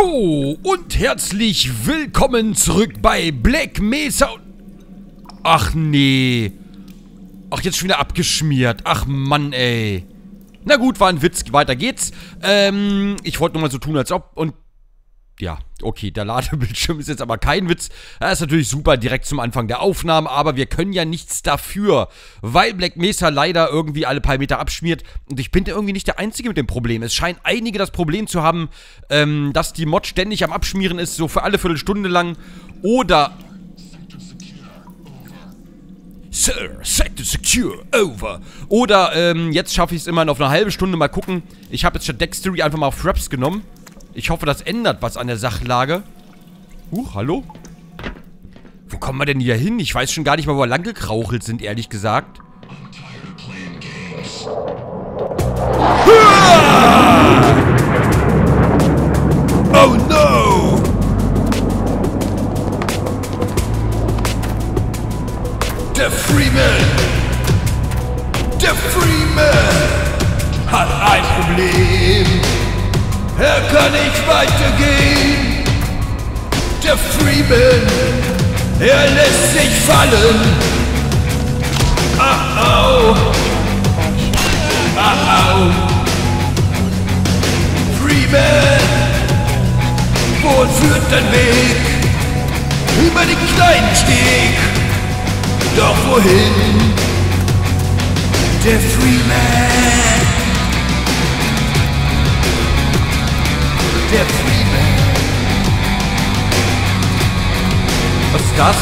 So, und herzlich willkommen zurück bei Black Mesa. Ach nee. Ach, jetzt schon wieder abgeschmiert. Ach Mann, ey. Na gut, war ein Witz. Weiter geht's. Ähm, ich wollte nur mal so tun, als ob. Und ja, okay, der Ladebildschirm ist jetzt aber kein Witz. Das ist natürlich super direkt zum Anfang der Aufnahme, aber wir können ja nichts dafür, weil Black Mesa leider irgendwie alle paar Meter abschmiert. Und ich bin ja irgendwie nicht der Einzige mit dem Problem. Es scheinen einige das Problem zu haben, ähm, dass die Mod ständig am Abschmieren ist, so für alle Viertelstunde lang. Oder Sir, Sector Secure, over. Oder, ähm, jetzt schaffe ich es immer auf eine halbe Stunde. Mal gucken. Ich habe jetzt statt Dextery einfach mal Fraps genommen. Ich hoffe, das ändert was an der Sachlage. Huch, hallo? Wo kommen wir denn hier hin? Ich weiß schon gar nicht mal, wo wir lang gekrauchelt sind, ehrlich gesagt. Oh no! Der Freeman! Der Freeman hat ein Problem. Er kann nicht weitergehen. Der Freeman, er lässt sich fallen. Ah, au. Ah, au. Freeman, wo führt dein Weg? Über den kleinen Steg. Doch wohin? Der Freeman. Der Freeman. Was ist das?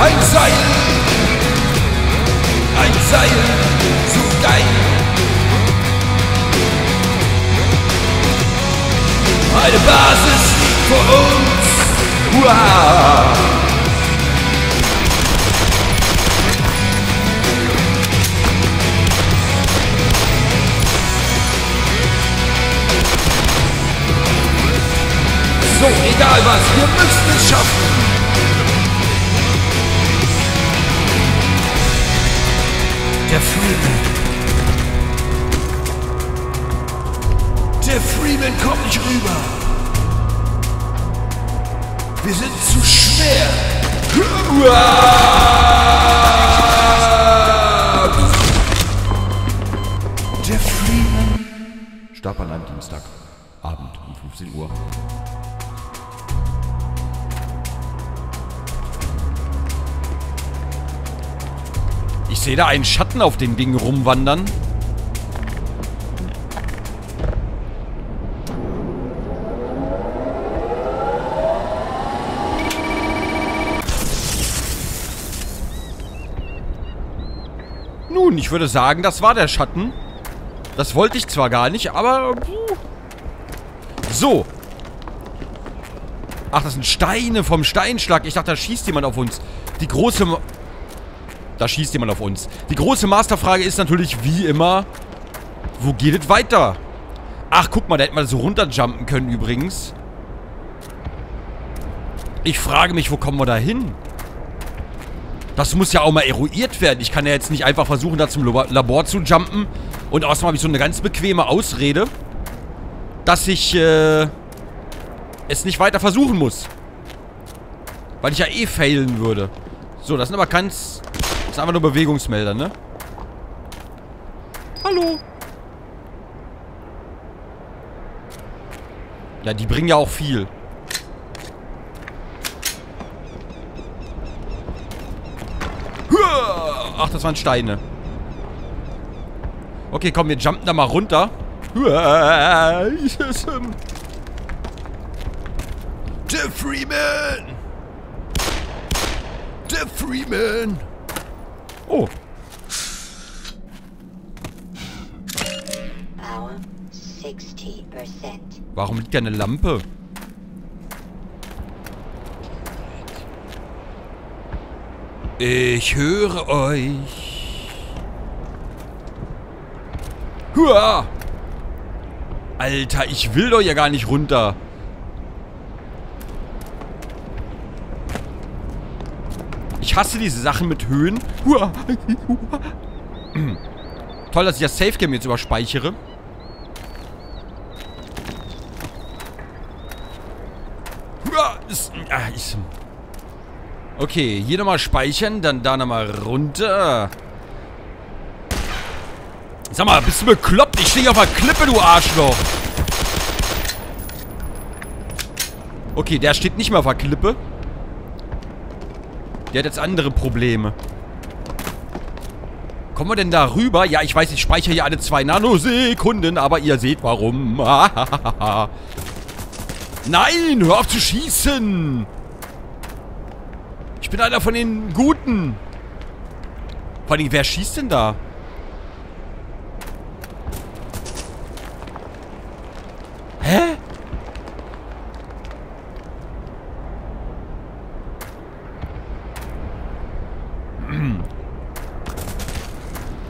Ein Seil. Ein Seil. So geil. Eine Basis vor uns. Wow. So, egal was, wir müssen es schaffen. Der Freeman. Der Freeman kommt nicht rüber. Wir sind zu schwer. Der sehe da einen Schatten auf den Dingen rumwandern. Nun, ich würde sagen, das war der Schatten. Das wollte ich zwar gar nicht, aber... So. Ach, das sind Steine vom Steinschlag. Ich dachte, da schießt jemand auf uns. Die große... Da schießt jemand auf uns. Die große Masterfrage ist natürlich wie immer, wo geht es weiter? Ach, guck mal, da hätte man so runterjumpen können übrigens. Ich frage mich, wo kommen wir da hin? Das muss ja auch mal eruiert werden. Ich kann ja jetzt nicht einfach versuchen, da zum Labor zu jumpen. Und außerdem habe ich so eine ganz bequeme Ausrede, dass ich äh, es nicht weiter versuchen muss. Weil ich ja eh failen würde. So, das sind aber ganz... Das sind einfach nur Bewegungsmelder, ne? Hallo. Ja, die bringen ja auch viel. Ach, das waren Steine. Okay, komm, wir jumpen da mal runter. Der Freeman! Der Freeman! Oh. Power 60%. Warum liegt da eine Lampe? Ich höre euch. Hua! Alter, ich will doch ja gar nicht runter. Hasse diese Sachen mit Höhen. Toll, dass ich das Safe Game jetzt überspeichere. Ah, okay, hier nochmal speichern, dann da nochmal runter. Sag mal, bist du bekloppt? Ich stehe auf der Klippe, du Arschloch. Okay, der steht nicht mehr auf der Klippe. Der hat jetzt andere Probleme. Kommen wir denn da rüber? Ja, ich weiß, ich speichere hier alle zwei Nanosekunden, aber ihr seht warum. Nein, hör auf zu schießen. Ich bin einer von den Guten. Vor allem, wer schießt denn da?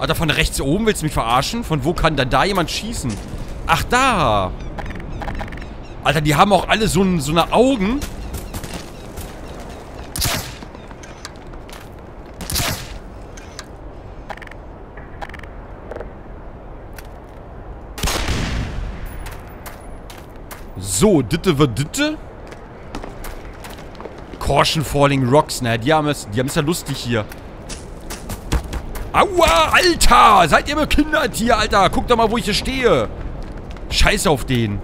Alter, von rechts oben willst du mich verarschen? Von wo kann denn da jemand schießen? Ach, da. Alter, die haben auch alle so, so eine Augen. So, ditte wird ditte. Caution Falling Rocks, ne? Die haben es, die haben es ja lustig hier. Aua, Alter! Seid ihr bekindert hier, Alter? Guckt doch mal, wo ich hier stehe. Scheiß auf den.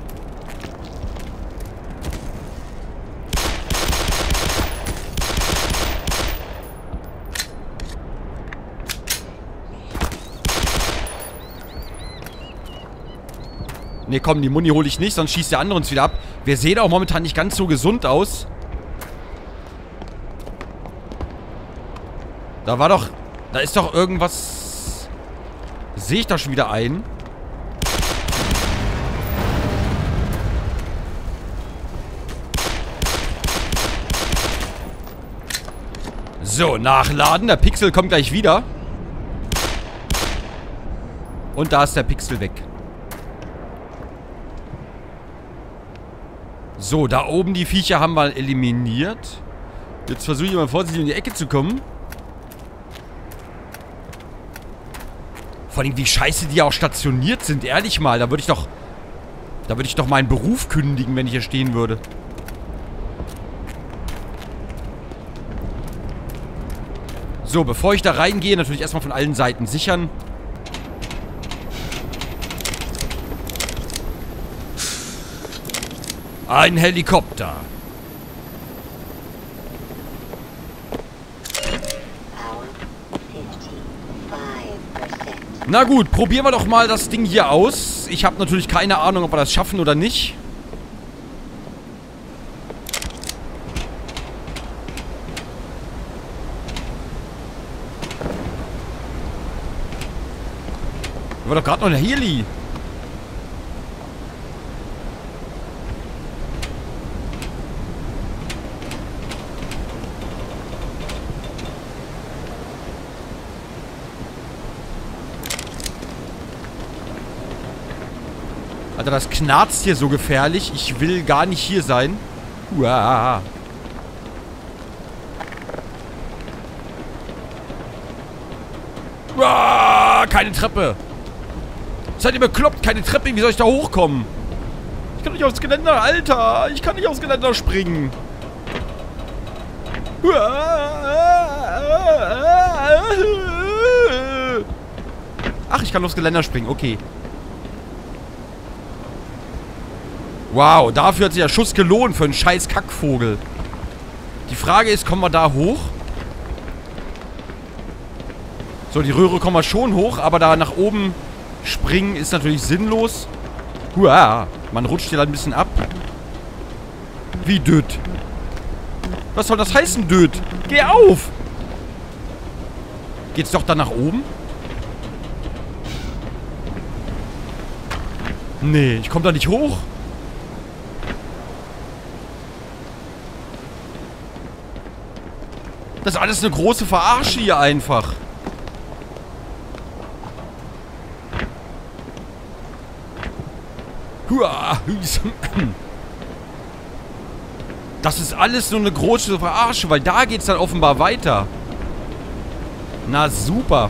Ne, komm, die Muni hole ich nicht, sonst schießt der andere uns wieder ab. Wir sehen auch momentan nicht ganz so gesund aus. Da war doch... Da ist doch irgendwas... Sehe ich da schon wieder ein? So, nachladen. Der Pixel kommt gleich wieder. Und da ist der Pixel weg. So, da oben die Viecher haben wir eliminiert. Jetzt versuche ich mal vorsichtig in die Ecke zu kommen. Vor allem, wie scheiße die auch stationiert sind. Ehrlich mal, da würde ich doch... Da würde ich doch meinen Beruf kündigen, wenn ich hier stehen würde. So, bevor ich da reingehe, natürlich erstmal von allen Seiten sichern. Ein Helikopter. Na gut, probieren wir doch mal das Ding hier aus. Ich habe natürlich keine Ahnung, ob wir das schaffen oder nicht. War doch gerade noch ein Heli. Alter, das knarzt hier so gefährlich. Ich will gar nicht hier sein. Uah. Uah, keine Treppe. Seid ihr bekloppt? Keine Treppe? Wie soll ich da hochkommen? Ich kann nicht aufs Geländer. Alter, ich kann nicht aufs Geländer springen. Ach, ich kann aufs Geländer springen. Okay. Wow, dafür hat sich der Schuss gelohnt für einen scheiß Kackvogel. Die Frage ist, kommen wir da hoch? So, die Röhre kommen wir schon hoch, aber da nach oben springen ist natürlich sinnlos. Huah, man rutscht hier dann ein bisschen ab. Wie död? Was soll das heißen, död? Geh auf! Geht's doch dann nach oben? Nee, ich komme da nicht hoch. Das ist alles eine große Verarsche hier einfach. Das ist alles nur eine große Verarsche, weil da geht es dann offenbar weiter. Na super.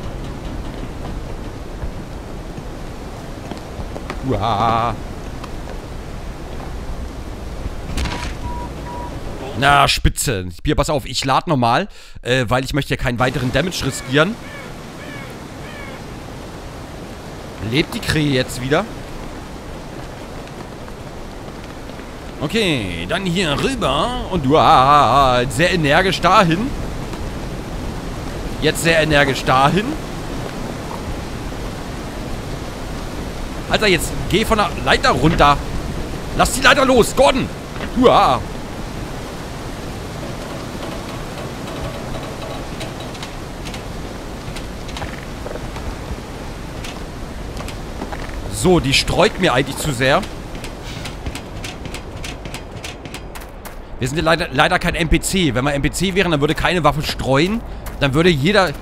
Hua. Na, spitze. Bier, pass auf, ich lade nochmal, äh, weil ich möchte ja keinen weiteren Damage riskieren. Lebt die Krähe jetzt wieder? Okay, dann hier rüber. Und du, ah, sehr energisch dahin. Jetzt sehr energisch dahin. Alter, jetzt geh von der Leiter runter. Lass die Leiter los, Gordon. Uah. So, die streut mir eigentlich zu sehr. Wir sind ja leider, leider kein NPC. Wenn wir NPC wären, dann würde keine Waffe streuen. Dann würde jeder...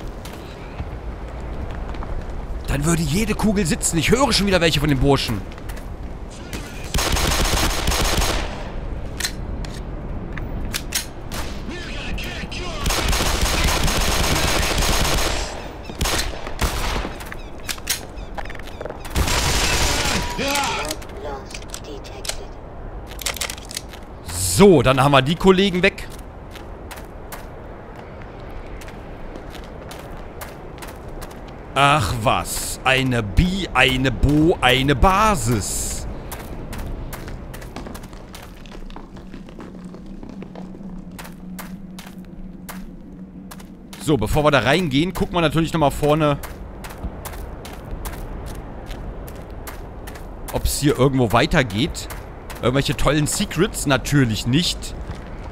Dann würde jede Kugel sitzen. Ich höre schon wieder welche von den Burschen. So, dann haben wir die Kollegen weg. Ach was. Eine Bi, eine Bo, eine Basis. So, bevor wir da reingehen, gucken wir natürlich nochmal vorne, ob es hier irgendwo weitergeht. Irgendwelche tollen Secrets? Natürlich nicht.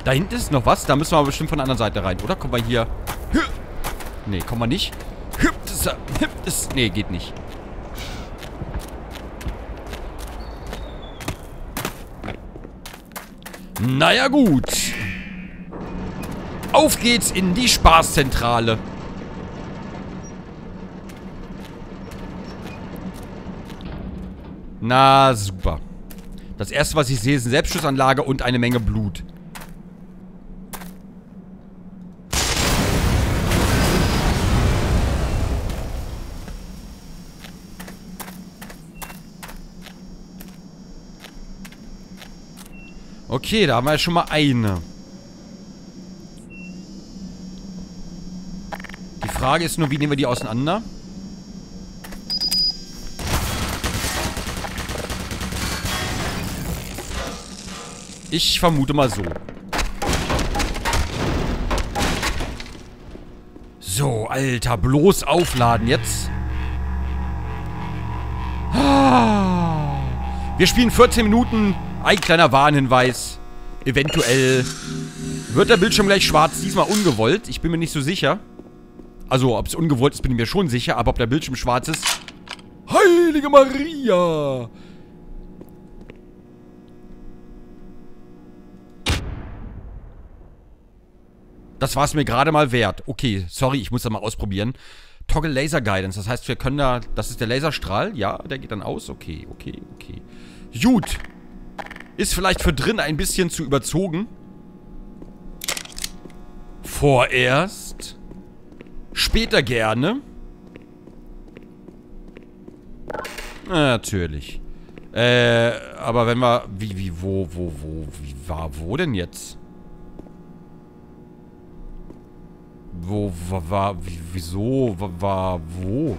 Da hinten ist noch was. Da müssen wir aber bestimmt von der anderen Seite rein, oder? Kommen wir hier... Nee, kommen wir nicht. Nee, geht nicht. Naja, gut. Auf geht's in die Spaßzentrale. Na, super. Das erste, was ich sehe, ist eine Selbstschussanlage und eine Menge Blut. Okay, da haben wir ja schon mal eine. Die Frage ist nur, wie nehmen wir die auseinander? Ich vermute mal so. So, Alter, bloß aufladen jetzt. Wir spielen 14 Minuten. Ein kleiner Warnhinweis. Eventuell wird der Bildschirm gleich schwarz. Diesmal ungewollt. Ich bin mir nicht so sicher. Also, ob es ungewollt ist, bin ich mir schon sicher. Aber ob der Bildschirm schwarz ist... Heilige Maria! Das war es mir gerade mal wert. Okay, sorry, ich muss das mal ausprobieren. Toggle Laser Guidance. Das heißt, wir können da... Das ist der Laserstrahl. Ja, der geht dann aus. Okay, okay, okay. Gut. Ist vielleicht für drin ein bisschen zu überzogen. Vorerst. Später gerne. Natürlich. Äh, aber wenn wir... Wie, wie, wo, wo, wo, wie war, wo denn jetzt? Wo, war, war, wie, wieso, war, wo?